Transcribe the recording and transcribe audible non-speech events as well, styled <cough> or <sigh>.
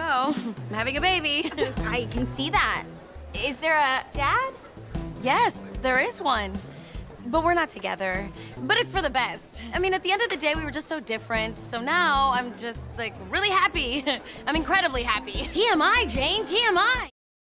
So, I'm having a baby. <laughs> I can see that. Is there a dad? yes, there is one. But we're not together. But it's for the best. I mean, at the end of the day, we were just so different. So now I'm just like really happy. <laughs> I'm incredibly happy. TMI, Jane, TMI.